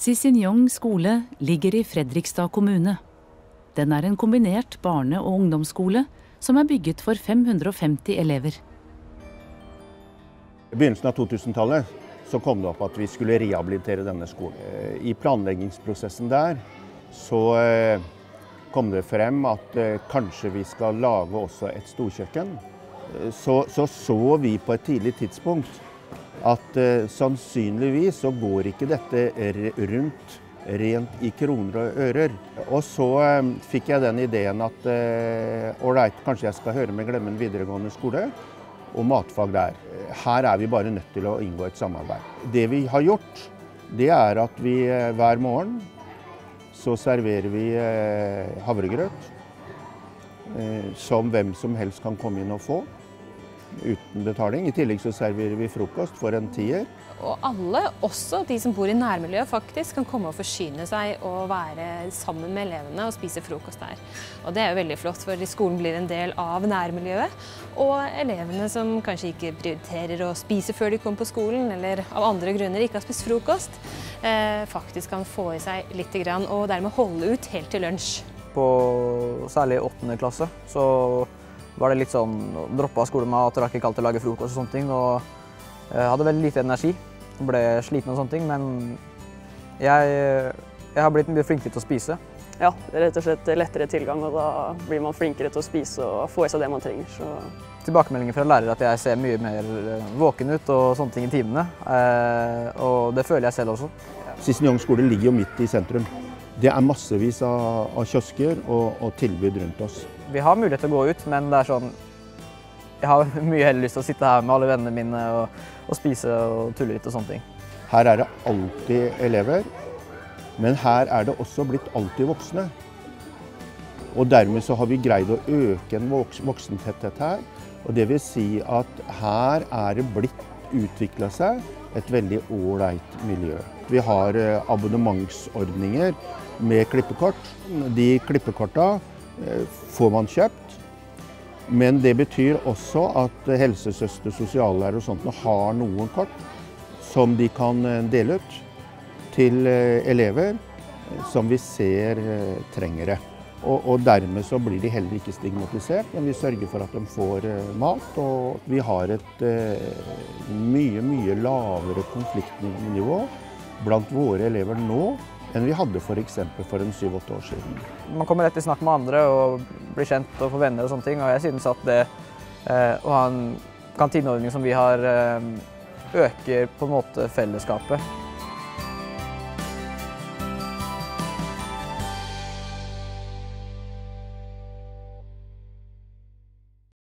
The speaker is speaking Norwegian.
Sisinjong skole ligger i Fredrikstad kommune. Den er en kombinert barne- og ungdomsskole som er bygget for 550 elever. I begynnelsen av 2000-tallet så kom det opp at vi skulle rehabilitere denne skolen. Eh, I planleggingsprosessen der så eh, kom det frem at eh, kanskje vi skal lage også et storkjøkken. Så, så så vi på et tidlig tidspunkt at sannsynligvis så går ikke dette rundt rent i kroner og ører. Og så fikk jeg den ideen at ålreit, kanskje jeg skal høre med Glemmen videregående skole og matfag der. Her er vi bare nødt til å inngå et samarbeid. Det vi har gjort, det er at vi eh, hver morgen så serverer vi eh, havregrøt. Eh, som hvem som helst kan komme inn og få uten betaling. I tillegg så serverer vi frokost for en tier. Og alle, også de som bor i nærmiljøet, faktisk, kan komme og forsyne seg og være sammen med elevene og spise frokost der. Og det er jo veldig flott, for skolen blir en del av nærmiljøet. Og elevene som kanskje ikke prioriterer å spise før de kommer på skolen, eller av andre grunner ikke har spist frokost, eh, faktisk kan få i seg litt, og dermed holde ut helt til lunsj. På særlig åttende klasse så var det litt sånn droppa skolemat, rakk ikke alltid å lage frokost og sånne ting. Og jeg hadde veldig lite energi. Ble sliten og sånne ting. Men jeg, jeg har blitt mye flinkere til å spise. Ja, rett og slett lettere tilgang, og da blir man flinkere til å spise og få i seg det man trenger. Så. Tilbakemeldinger fra lærere at jeg ser mye mer våken ut og sånne ting i timene. Eh, og det føler jeg selv også. Sissenjong skole ligger jo midt i sentrum. Det er massevis av, av kiosker og, og, tilbud rundt oss. Vi har mulighet til å gå ut, men det er sånn Jeg har mye heller lyst til å sitte her med alle vennene mine og, og spise og tulle litt og sånne ting. Her er det alltid elever, men her er det også blitt alltid voksne. Og dermed så har vi greid å øke en voksentetthet her. Og det vil si at her er det blitt utvikla seg et veldig ålreit miljø. Vi har eh, abonnementsordninger med klippekort. De klippekorta eh, får man kjøpt. Men det betyr også at helsesøster, sosiallærer og sånt har noen kort som de kan eh, dele ut til elever som vi ser trenger det. Og, og, dermed så blir de heller ikke stigmatisert, men vi sørger for at de får mat. Og vi har et mye, mye lavere konfliktnivå blant våre elever nå enn vi hadde f.eks. for, for en syv-åtte år siden. Man kommer rett i snakk med andre og blir kjent og får venner og sånne ting. Og jeg synes at det eh, å ha en kantineordning som vi har, eh, øker på en måte fellesskapet.